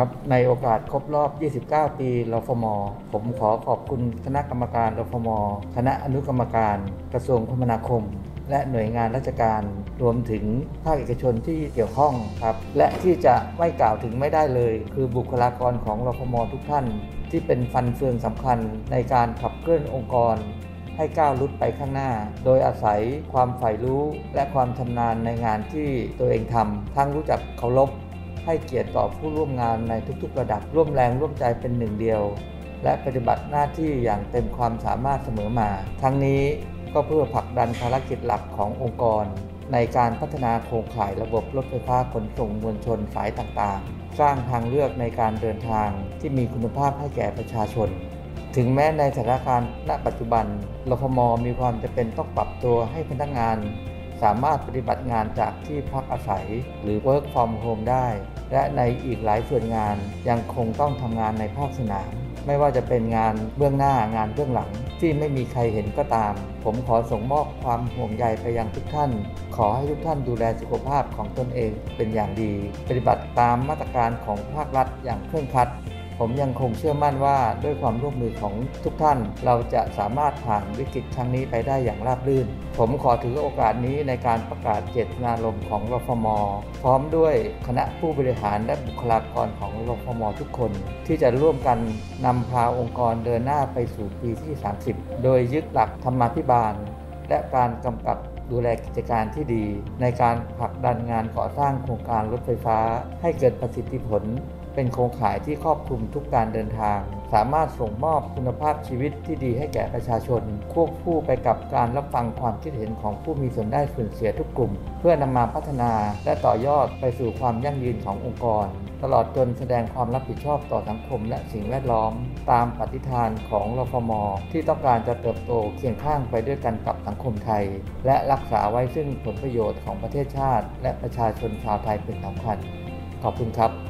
ครับในโอกาสครบรอบ 29 ปีรฟม ผมขอขอบคุณคณะกรรมการรฟม คณะอนุกรรมการ กระทรวงคมนาคม และหน่วยงานราชการรวมถึงภาคเอกชนที่เกี่ยวข้องครับ และที่จะไม่กล่าวถึงไม่ได้เลย คือบุคลากรของรฟม ทุกท่าน ที่เป็นฟันเฟืองสำคัญในการขับเคลื่อนองค์กรให้ก้าวลุดไปข้างหน้า โดยอาศัยความใฝ่รู้และความชำนาญในงานที่ตัวเองทำทั้งรู้จักเคารพ ให้เกียรติต่อผู้ร่วมงานในทุกๆ ระดับร่วมแรงร่วมใจเป็นหนึ่งเดียว และปฏิบัติหน้าที่อย่างเต็มความสามารถเสมอมา ทั้งนี้ก็เพื่อผลักดันภารกิจหลักขององค์กร ในการพัฒนาโครงข่ายระบบรถไฟฟ้าขนส่งมวลชนสายต่างๆ สร้างทางเลือกในการเดินทางที่มีคุณภาพให้แก่ประชาชน ถึงแม้ในสถานการณ์ณปัจจุบันรฟมมีความจำเป็นต้องปรับตัวให้พนักงานสามารถปฏิบัติงานจากที่พักอาศัยหรือ work from home ได้ และในอีกหลายส่วนงานยังคงต้องทำงานในภาคสนาม ไม่ว่าจะเป็นงานเบื้องหน้างานเบื้องหลัง ที่ไม่มีใครเห็นก็ตาม ผมขอส่งมอบความห่วงใยไปยังทุกท่าน ขอให้ทุกท่านดูแลสุขภาพของตนเองเป็นอย่างดี ปฏิบัติตามมาตรการของภาครัฐอย่างเคร่งครัด ผมยังคงเชื่อมั่นว่าด้วยความร่วมมือของทุกท่าน เราจะสามารถผ่านวิกฤตครั้งนี้ไปได้อย่างราบรื่น ผมขอถือโอกาสนี้ในการประกาศเจตนารมณ์ของรฟม พร้อมด้วยคณะผู้บริหารและบุคลากรของรฟม ทุกคน ที่จะร่วมกันนำพาองค์กรเดินหน้าไปสู่ปีที่ 30 โดยยึดหลักธรรมาภิบาล และการกำกับ ดูแลกิจการที่ดี ในการผลักดันงานก่อสร้างโครงการรถไฟฟ้า ให้เกิดประสิทธิผล เป็นโครงข่ายที่ครอบคลุมทุกการเดินทาง สามารถส่งมอบคุณภาพชีวิตที่ดีให้แก่ประชาชน ควบคู่ไปกับการรับฟังความคิดเห็นของผู้มีส่วนได้ส่วนเสียทุกกลุ่ม เพื่อนำมาพัฒนาและต่อยอดไปสู่ความยั่งยืนขององค์กร ตลอดจนแสดงความรับผิดชอบต่อสังคมและสิ่งแวดล้อม ตามปฏิฐานของรฟม ที่ต้องการจะเติบโตเคียงข้างไปด้วยกันกับสังคมไทย และรักษาไว้ซึ่งผลประโยชน์ของประเทศชาติ และประชาชนชาวไทยเป็นสำคัญ ขอบคุณครับ